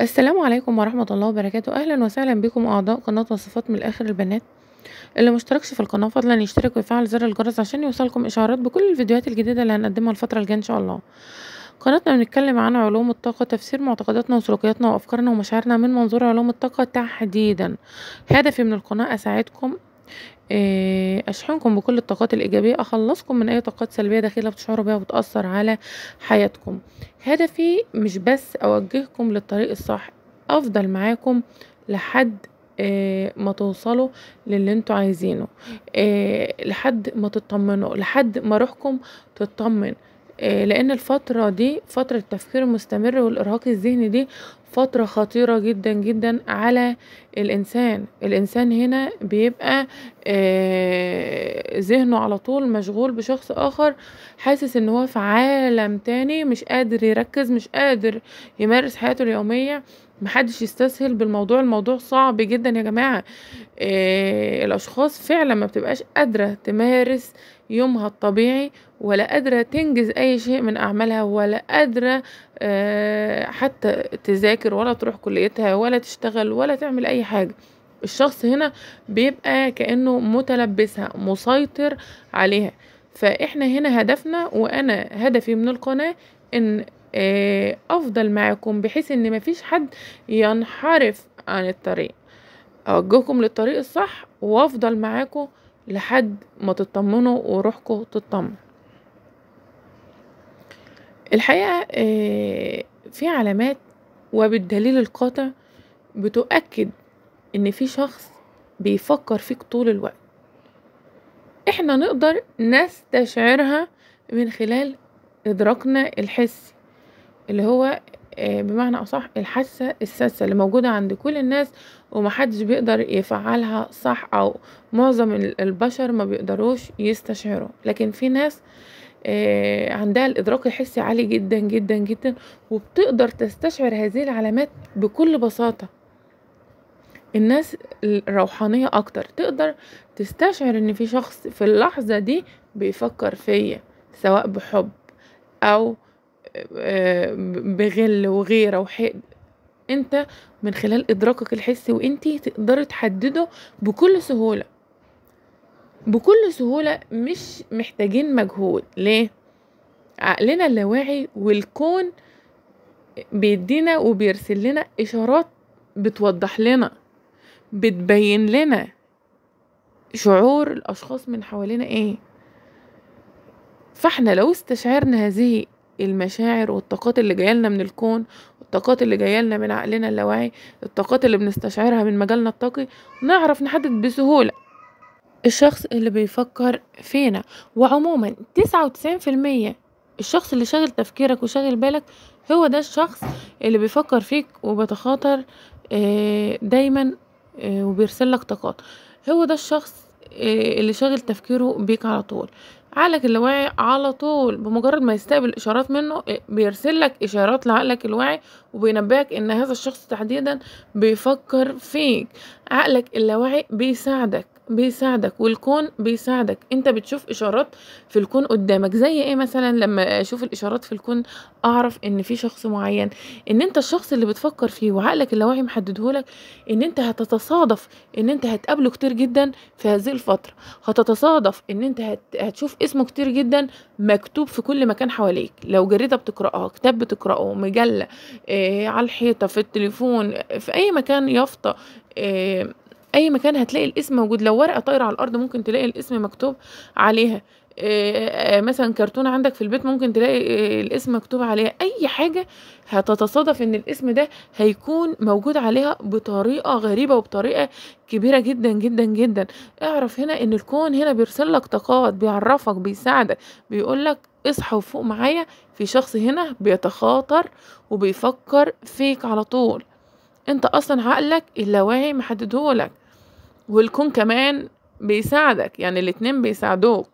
السلام عليكم ورحمة الله وبركاته. أهلا وسهلا بكم أعضاء قناة وصفات من الآخر البنات. اللي مشتركش في القناة فضلا يشترك ويفعل زر الجرس عشان يوصلكم إشعارات بكل الفيديوهات الجديدة اللي هنقدمها الفترة الجاية إن شاء الله. قناتنا بنتكلم عن علوم الطاقة تفسير معتقداتنا وسلوكياتنا وأفكارنا ومشاعرنا من منظور علوم الطاقة تحديدا. هدفي من القناة أساعدكم أشحنكم بكل الطاقات الإيجابية أخلصكم من أي طاقات سلبية داخلة بتشعروا بيها وبتأثر على حياتكم. هدفي مش بس أوجهكم للطريق الصح أفضل معاكم لحد إيه، ما توصلوا للي أنتوا عايزينه. إيه، لحد ما تطمنوا لحد ما روحكم تطمن. لأن الفترة دي فترة التفكير المستمر والإرهاق الذهني دي فترة خطيرة جدا جدا على الإنسان. الإنسان هنا بيبقى آه، ذهنه على طول مشغول بشخص آخر حاسس إن هو في عالم تاني مش قادر يركز مش قادر يمارس حياته اليومية. محدش يستسهل بالموضوع. الموضوع صعب جدا يا جماعة. إيه الأشخاص فعلا ما بتبقاش قادرة تمارس يومها الطبيعي ولا قادرة تنجز أي شيء من أعمالها ولا قادرة آه، حتى تذاكر ولا تروح كليتها ولا تشتغل ولا تعمل أي حاجة. الشخص هنا بيبقى كأنه متلبسها مسيطر عليها. فإحنا هنا هدفنا وأنا هدفي من القناة إن آه، أفضل معاكم بحيث إن مفيش حد ينحرف عن الطريق. أوجهكم للطريق الصح وأفضل معاكم لحد ما تطمنوا وروحكم تطمن. الحقيقة آه، في علامات وبالدليل القاطع بتؤكد إن في شخص بيفكر فيك طول الوقت. إحنا نقدر نستشعرها من خلال إدراكنا الحسي اللي هو بمعنى أصح الحاسه السادسة اللي موجودة عند كل الناس ومحدش بيقدر يفعلها صح أو معظم ال- البشر ما بيقدروش يستشعروا. لكن في ناس آه، عندها الإدراك الحسي عالي جدا جدا جدا وبتقدر تستشعر هذه العلامات بكل بساطة. الناس الروحانية أكتر تقدر تستشعر إن في شخص في اللحظة دي بيفكر فيا سواء بحب أو آه، بغل وغيرة وحقد انت من خلال إدراكك الحسي وانتي تقدري تحدده بكل سهولة. بكل سهولة مش محتاجين مجهود. ليه؟ عقلنا اللاواعي والكون بيدينا وبيرسل لنا إشارات بتوضح لنا بتبين لنا شعور الأشخاص من حوالينا إيه. فإحنا لو استشعرنا هذه المشاعر والطاقات اللي جاية لنا من الكون والطاقات اللي جاية لنا من عقلنا اللاواعي الطاقات اللي بنستشعرها من مجالنا الطاقي نعرف نحدد بسهولة. الشخص اللي بيفكر فينا وعموما تسعة وتسعين في المية الشخص اللي شاغل تفكيرك وشاغل بالك هو ده الشخص اللي بيفكر فيك وبيتخاطر آه، دايما آه، وبيرسلك طاقات. هو ده الشخص آه، اللي شاغل تفكيره بيك على طول. عقلك اللاواعي على طول بمجرد ما يستقبل إشارات منه آه، بيرسل لك إشارات لعقلك الواعي وبينبهك إن هذا الشخص تحديدا بيفكر فيك. عقلك اللاواعي بيساعدك. بيساعدك والكون بيساعدك. انت بتشوف إشارات في الكون قدامك. زي إيه مثلا؟ لما أشوف الإشارات في الكون أعرف إن في شخص معين. إن انت الشخص اللي بتفكر فيه وعقلك اللاواعي محددهولك إن انت هتتصادف إن انت هتقابله كتير جدا في هذه الفترة. هتتصادف إن انت هت... هتشوف اسمه كتير جدا مكتوب في كل مكان حواليك. لو جريدة بتقرأها كتاب بتقرأه مجلة إيه على الحيطة في التليفون في أي مكان يافطة إيه أي مكان هتلاقي الاسم موجود. لو ورقة طايرة على الأرض ممكن تلاقي الاسم مكتوب عليها. إيه، آه، مثلا كرتونه عندك في البيت ممكن تلاقي الاسم مكتوب عليها. أي حاجة هتتصادف إن الاسم ده هيكون موجود عليها بطريقة غريبة وبطريقة كبيرة جدا جدا جدا. اعرف هنا إن الكون هنا بيرسل لك طاقات بيعرفك بيساعدك بيقول لك اصحى وفوق معايا. في شخص هنا بيتخاطر وبيفكر فيك على طول. أنت أصلا عقلك اللاواعي محددهولك. والكون كمان بيساعدك يعني الاتنين بيساعدوك.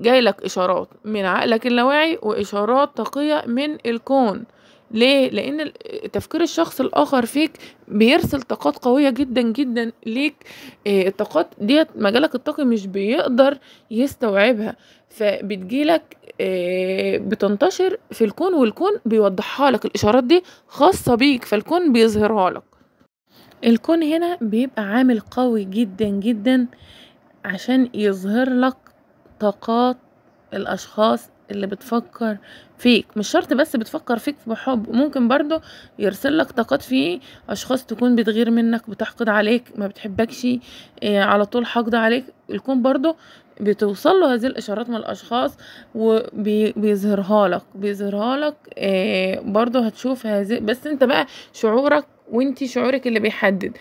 جايلك إشارات من عقلك اللاواعي وإشارات طاقية من الكون. ليه؟ ال- تفكير الشخص الآخر فيك بيرسل طاقات قوية جدا جدا ليك. آه، الطاقات ديت مجالك الطاقي مش بيقدر يستوعبها. فبتجيلك آه، بتنتشر في الكون والكون بيوضحها لك. الإشارات دي خاصة بيك فالكون بيظهرها لك. الكون هنا بيبقى عامل قوي جدا جدا عشان يظهر لك طاقات الأشخاص اللي بتفكر فيك. مش شرط بس بتفكر فيك بحب ممكن برضو يرسل لك طاقات في أشخاص تكون بتغير منك بتحقد عليك ما بتحبكش إيه على طول حقد عليك. الكون برضو بتوصل له هذه الإشارات من الأشخاص وبيظهرها لك بيظهرها لك إيه برضو هتشوف هذه. بس انت بقى شعورك وانتي شعورك اللي بيحدد.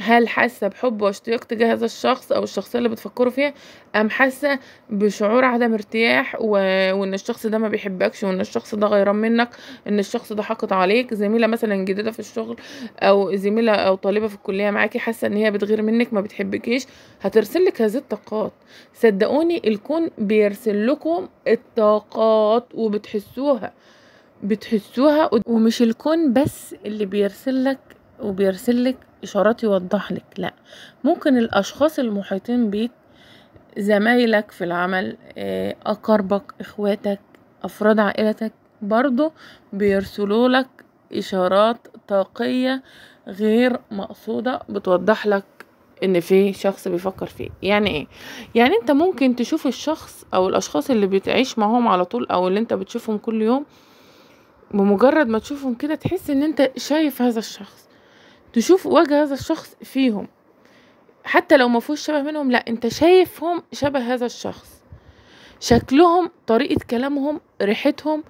هل حاسة بحب واشتياق تجاه هذا الشخص أو الشخصية اللي بتفكروا فيها؟ أم حاسة بشعور عدم ارتياح و... وإن الشخص ده ما بيحبكش وإن الشخص ده غيران منك إن الشخص ده حاقد عليك؟ زميلة مثلا جديدة في الشغل أو زميلة أو طالبة في الكلية معاكي حاسة إن هي بتغير منك ما بتحبكيش؟ هترسل لك هذه الطاقات. صدقوني الكون بيرسل لكم الطاقات وبتحسوها. بتحسوها ومش الكون بس اللي بيرسل لك وبيرسل لك إشارات يوضح لك لا. ممكن الأشخاص المحيطين بيك زمايلك في العمل آه، أقاربك إخواتك أفراد عائلتك برضو بيرسلوا لك إشارات طاقية غير مقصودة بتوضح لك إن في شخص بيفكر فيه يعني إيه؟ يعني أنت ممكن تشوف الشخص أو الأشخاص اللي بتعيش معاهم على طول أو اللي أنت بتشوفهم كل يوم بمجرد ما تشوفهم كده تحس إن أنت شايف هذا الشخص. تشوف وجه هذا الشخص فيهم. حتى لو ما فيهوش شبه منهم لا أنت شايفهم شبه هذا الشخص. شكلهم طريقة كلامهم ريحتهم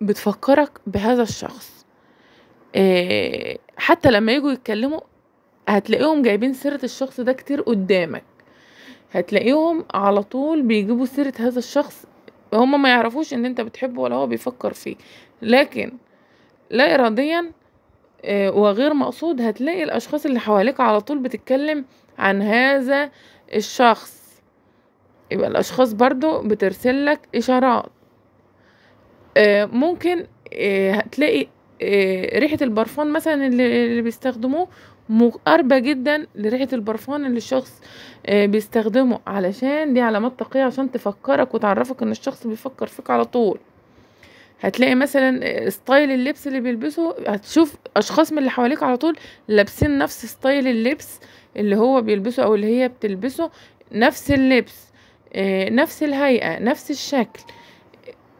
بتفكرك بهذا الشخص. إيه حتى لما يجوا يتكلموا هتلاقيهم جايبين سيرة الشخص ده كتير قدامك. هتلاقيهم على طول بيجيبوا سيرة هذا الشخص هما ما يعرفوش إن أنت بتحبه ولا هو بيفكر فيه. لكن لا اراديا آه، وغير مقصود هتلاقي الأشخاص اللي حواليك على طول بتتكلم عن هذا الشخص. يبقى الأشخاص برضو بترسل لك إشارات. آه، ممكن آه، هتلاقي ريحة البرفان مثلا اللي بيستخدموه مقاربة جدا لريحة البرفان اللي الشخص بيستخدمه علشان دي علامات تقية عشان تفكرك وتعرفك إن الشخص بيفكر فيك على طول. هتلاقي مثلا style اللبس اللي بيلبسه هتشوف أشخاص من اللي حواليك على طول لابسين نفس style اللبس اللي هو بيلبسه أو اللي هي بتلبسه نفس اللبس آه، نفس الهيئة نفس الشكل.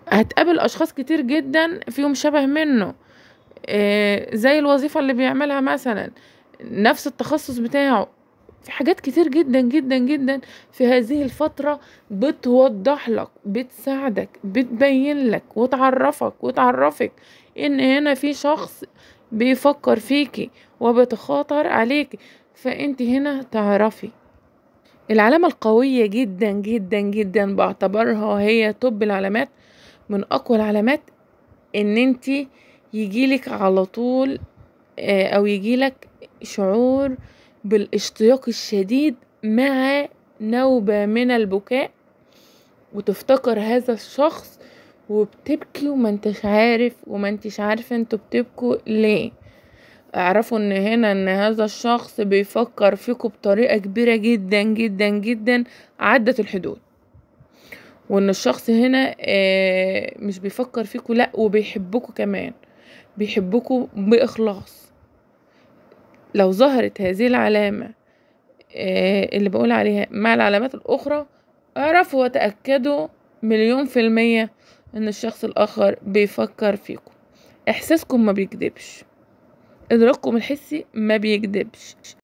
هتقابل أشخاص كتير جدا فيهم شبه منه. آه، زي الوظيفة اللي بيعملها مثلا نفس التخصص بتاعه. في حاجات كتير جدا جدا جدا في هذه الفترة بتوضح لك بتساعدك بتبين لك وتعرفك وتعرفك إن هنا في شخص بيفكر فيكي وبيتخاطر عليكي فأنت هنا تعرفي. العلامة القوية جدا جدا جدا بعتبرها هي توب العلامات. من أقوى العلامات إن أنت يجيلك على طول آه، أو يجيلك شعور بالاشتياق الشديد مع نوبة من البكاء وتفتكر هذا الشخص وبتبكي وما انتش عارف وما انتش عارفة أنتوا بتبكوا ليه. اعرفوا ان هنا ان هذا الشخص بيفكر فيكوا بطريقة كبيرة جدا جدا جدا عدت الحدود. وان الشخص هنا آه، مش بيفكر فيكوا لا وبيحبكوا كمان. بيحبكوا بإخلاص. لو ظهرت هذه العلامة آه، اللي بقول عليها مع العلامات الأخرى اعرفوا وتأكدوا مليون في المية إن الشخص الآخر بيفكر فيكم. إحساسكم ما بيكدبش إدراككم الحسي ما بيكدبش